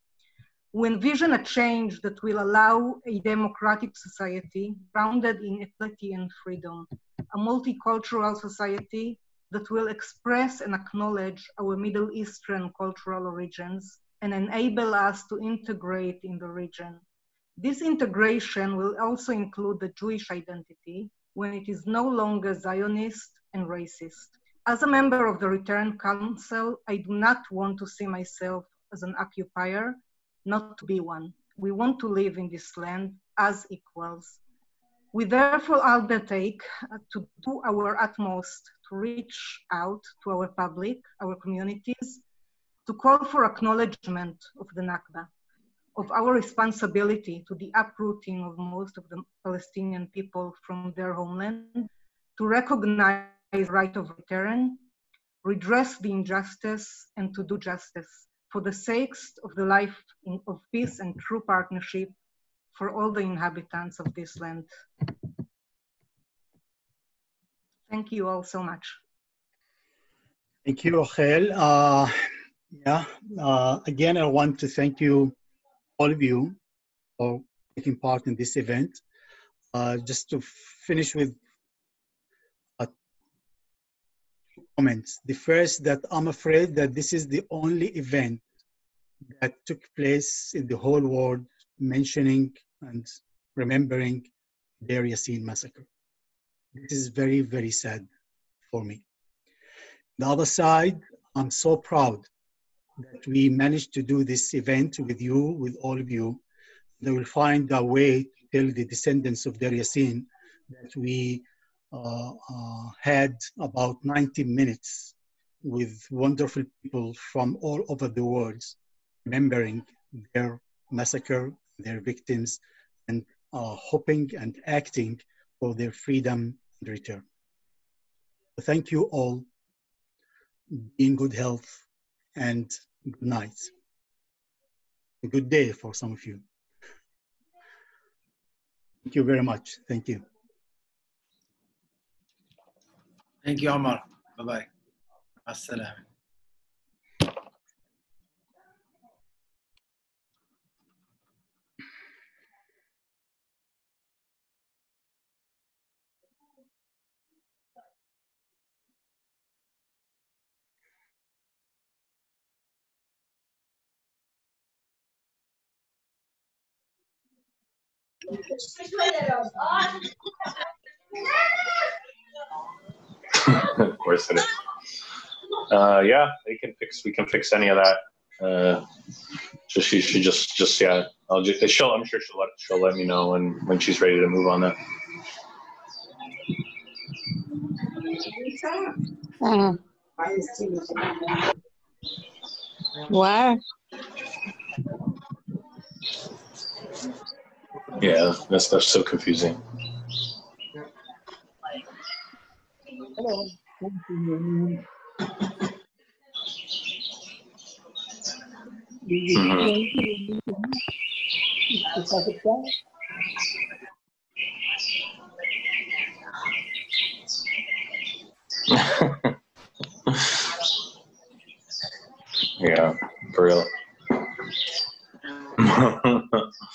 we envision a change that will allow a democratic society grounded in equality and freedom, a multicultural society that will express and acknowledge our Middle Eastern cultural origins and enable us to integrate in the region. This integration will also include the Jewish identity when it is no longer Zionist and racist. As a member of the Return Council, I do not want to see myself as an occupier, not to be one. We want to live in this land as equals. We therefore undertake uh, to do our utmost to reach out to our public, our communities, to call for acknowledgement of the Nakba, of our responsibility to the uprooting of most of the Palestinian people from their homeland, to recognize right of return, redress the injustice, and to do justice for the sakes of the life in, of peace and true partnership for all the inhabitants of this land. Thank you all so much. Thank you, Rachel. Uh, yeah, uh, again, I want to thank you, all of you, for taking part in this event. Uh, just to finish with uh, comments. The first, that I'm afraid that this is the only event that took place in the whole world mentioning and remembering the Yassin massacre. This is very, very sad for me. The other side, I'm so proud that we managed to do this event with you, with all of you. They will find a way to tell the descendants of Deir Yassin that we uh, uh, had about 90 minutes with wonderful people from all over the world remembering their massacre, their victims, and uh, hoping and acting for their freedom and return. Thank you all. Be in good health and good night. A good day for some of you. Thank you very much. Thank you. Thank you, Omar. Bye-bye. Assalamu. Of course it is. Uh, yeah, they can fix. We can fix any of that. Uh, just she should just just yeah. I'll just she'll. I'm sure she'll let she'll let me know when when she's ready to move on that. Uh, why? Yeah, that's that's so confusing. Mhm. *laughs* yeah, for real. *laughs*